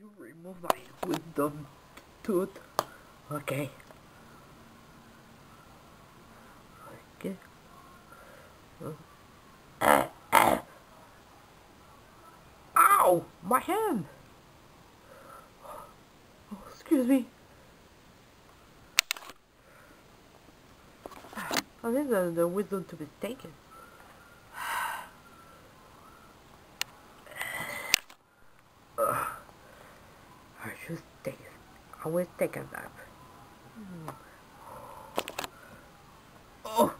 you remove my wisdom tooth? Okay. Okay. Uh, uh. Ow! My hand! Oh, excuse me. I think the, the wisdom to be taken. I will take a nap. Hmm. Oh,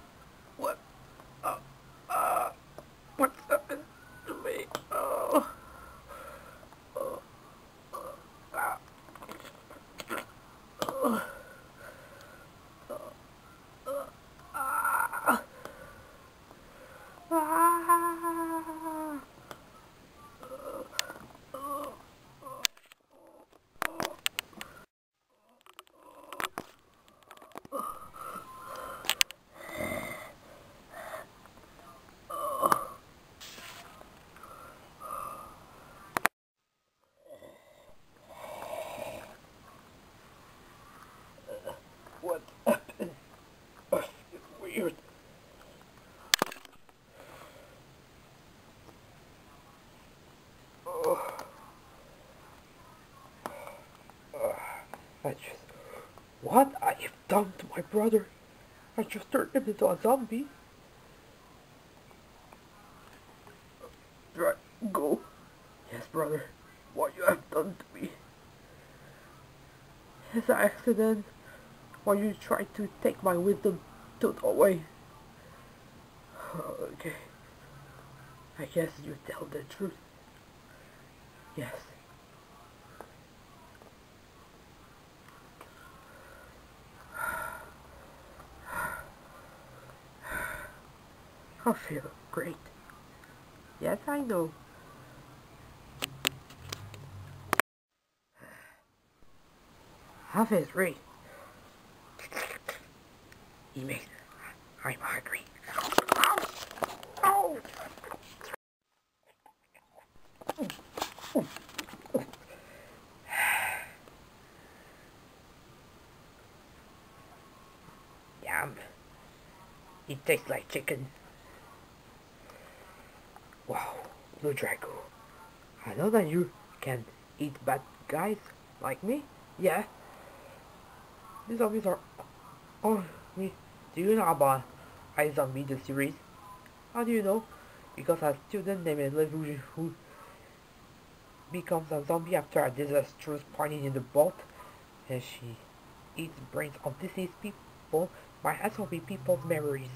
what? Uh, uh, what's happened to me? Oh. Oh. Ah. Oh. Ah. Ah. What happened? Oh, it's weird. Oh. Oh, I just... What I have done to my brother? I just turned him into a zombie. Right, go. Yes, brother. What you have done to me. It's an accident. While you tried to take my wisdom tooth away. Okay. I guess you tell the truth. Yes. I feel great. Yes, I know. Half is right. You mean I'm hungry. Oh. Oh. Yum. It tastes like chicken. Wow, Drago. I know that you can eat bad guys like me. Yeah. These zombies are... Oh, me. Do you know about iZombie the series? How do you know? Because a student named Levu who becomes a zombie after a disastrous party in the boat and she eats brains of deceased people also be people's memories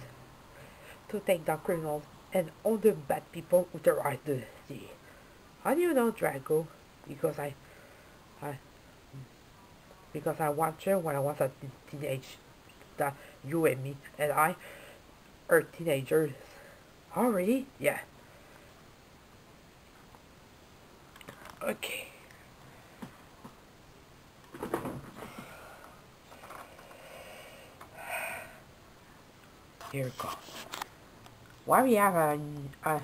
to take down criminals and all the bad people who terrorize the sea. How do you know Drago? Because I, I, because I watched it when I was a teenage, that you and me and I are teenagers. Oh, Already? Yeah. Okay. Here we go. Why we have a, a,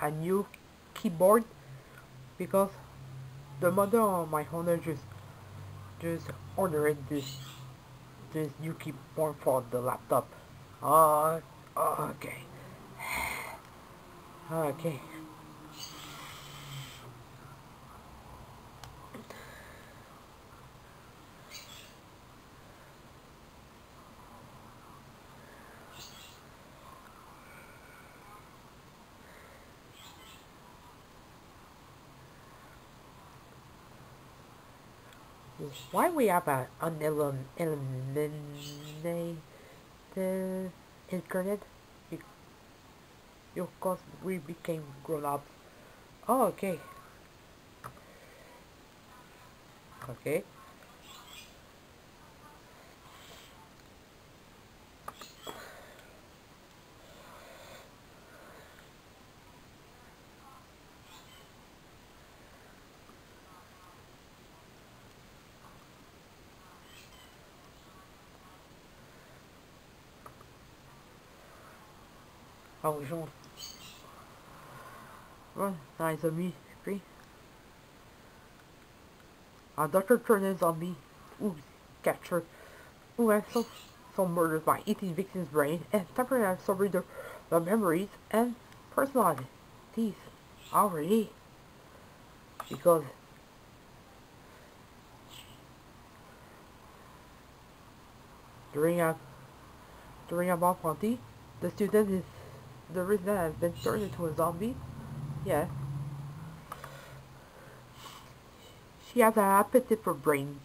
a new keyboard? Because the mother of my owner just just ordered this this new keyboard for the laptop. Uh, okay. Okay. Why we have a uneliminated internet? Because we became grown up. Oh, okay. Okay. Oh. Ouais, dans les amis, puis. A doctor turned in zombie who captured who has some, some murders by eating victims' brain and temporarily absorbing their, their memories and personalities already. Because during a during a party, the student is the reason that has been turned into a zombie. Yeah. She has an appetite for brains.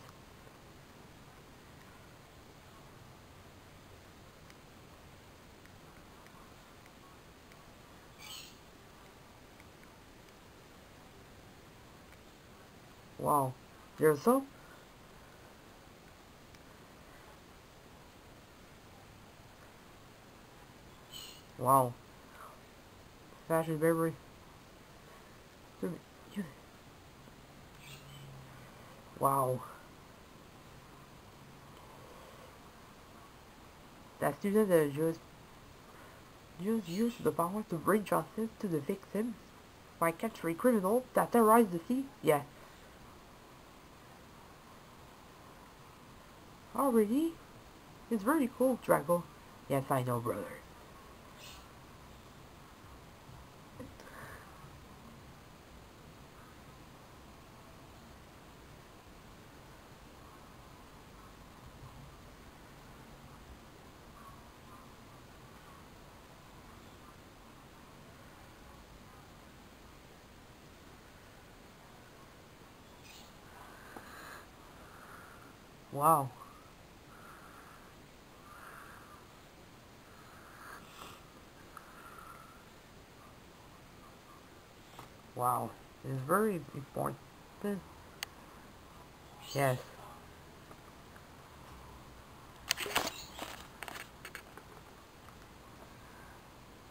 Wow. There's some Wow. Fashion memory. Wow. That student that just just used the power to bring justice to the victims by capturing criminals that terrorize the sea? Yeah. Already? It's very cool, Drago. Yes, I know, brother. Wow. Wow. It's very important. Yes.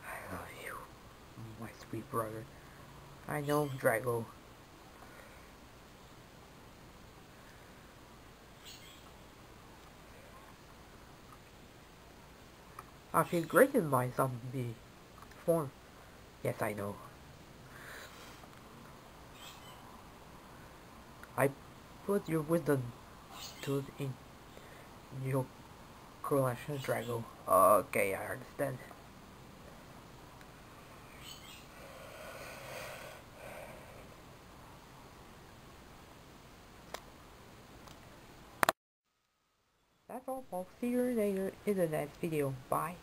I love you, my sweet brother. I know, Drago. I feel great in my zombie form. Yes, I know. I put your wisdom tooth in your collection, Drago. Okay, I understand. That's all folks. See you later in the next video. Bye.